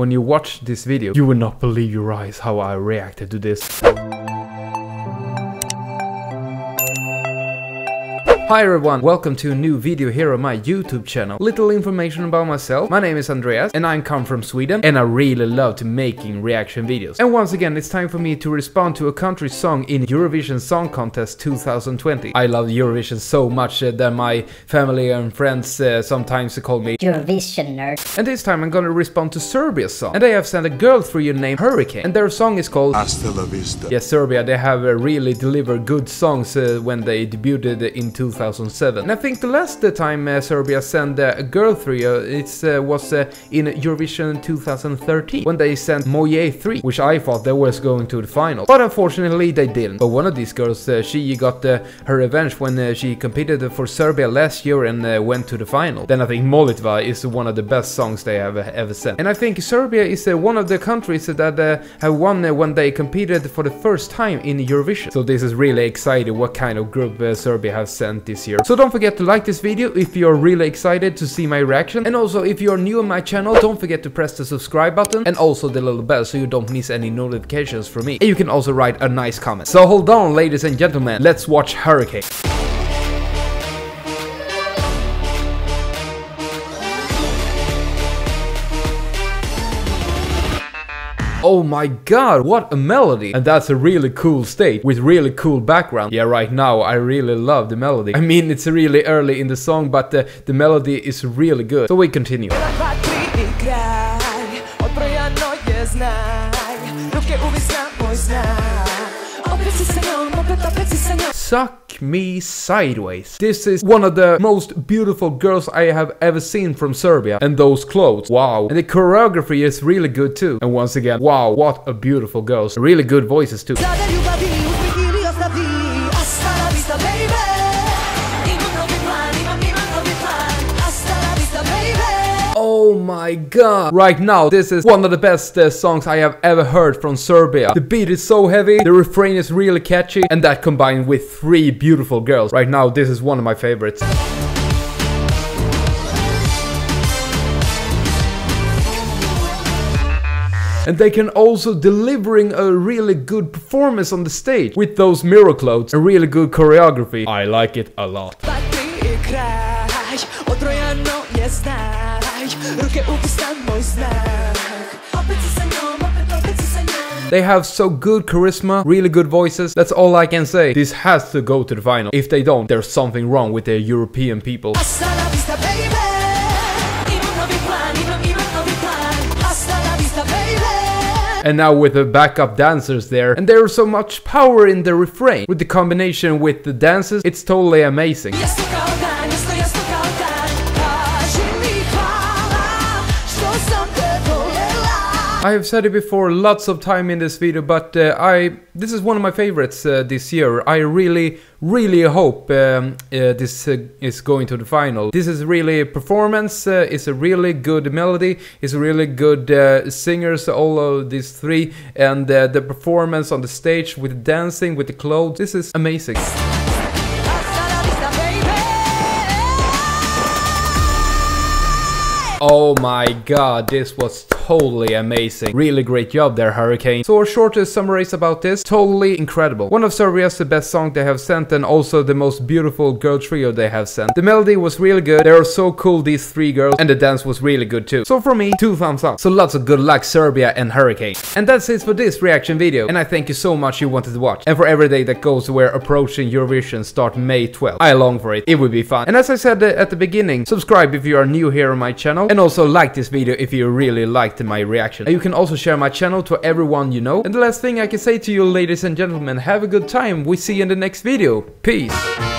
When you watch this video, you will not believe your eyes how I reacted to this. Hi everyone, welcome to a new video here on my YouTube channel. Little information about myself. My name is Andreas and I come from Sweden and I really love to making reaction videos. And once again, it's time for me to respond to a country song in Eurovision Song Contest 2020. I love Eurovision so much uh, that my family and friends uh, sometimes call me Eurovision nerd. And this time I'm gonna respond to Serbia's song. And they have sent a girl through your name Hurricane. And their song is called Hasta la vista. Yes, Serbia, they have uh, really delivered good songs uh, when they debuted in 2007. And I think the last time uh, Serbia sent uh, a girl you, it uh, was uh, in Eurovision 2013 when they sent Moje 3, which I thought they was going to the final. But unfortunately they didn't. But one of these girls, uh, she got uh, her revenge when uh, she competed for Serbia last year and uh, went to the final. Then I think Molitva is one of the best songs they have uh, ever sent. And I think Serbia is uh, one of the countries that uh, have won uh, when they competed for the first time in Eurovision. So this is really exciting what kind of group uh, Serbia has sent this year. So don't forget to like this video if you're really excited to see my reaction. And also if you're new on my channel, don't forget to press the subscribe button and also the little bell so you don't miss any notifications from me. And you can also write a nice comment. So hold on ladies and gentlemen, let's watch Hurricane. Oh my god, what a melody! And that's a really cool state with really cool background. Yeah, right now I really love the melody. I mean, it's really early in the song, but the, the melody is really good. So we continue. Suck Me Sideways. This is one of the most beautiful girls I have ever seen from Serbia. And those clothes, wow. And the choreography is really good too. And once again, wow, what a beautiful girls. Really good voices too. My god! Right now, this is one of the best uh, songs I have ever heard from Serbia. The beat is so heavy, the refrain is really catchy, and that combined with three beautiful girls. Right now, this is one of my favorites. And they can also delivering a really good performance on the stage with those mirror clothes and really good choreography. I like it a lot. Dva, tri i kraj Odbrojano je znaj Ruke uvijek moj znak Opet si sa njom, opet, opet si sa njom They have so good charisma, really good voices. That's all I can say. This has to go to the final. If they don't, there's something wrong with the European people. Hasta la vista, baby Imam novi plan, imam, imam novi plan Hasta la vista, baby And now with the backup dancers there, and there's so much power in the refrain. With the combination with the dances, it's totally amazing. Jasno I have said it before lots of time in this video, but uh, I this is one of my favorites uh, this year. I really, really hope um, uh, this uh, is going to the final. This is really performance. Uh, it's a really good melody. It's really good uh, singers, all of these three, and the performance on the stage with dancing, with the clothes. This is amazing. Oh my god, this was totally amazing. Really great job there, Hurricane. So a short summary about this, totally incredible. One of Serbia's the best song they have sent and also the most beautiful girl trio they have sent. The melody was really good, they are so cool these three girls, and the dance was really good too. So for me, two thumbs up. So lots of good luck Serbia and Hurricane. And that's it for this reaction video, and I thank you so much you wanted to watch. And for every day that goes, we're approaching Eurovision start May 12th. I long for it, it would be fun. And as I said at the beginning, subscribe if you are new here on my channel, and also like this video if you really liked my reaction. And you can also share my channel to everyone you know. And the last thing I can say to you ladies and gentlemen, have a good time. We see you in the next video. Peace.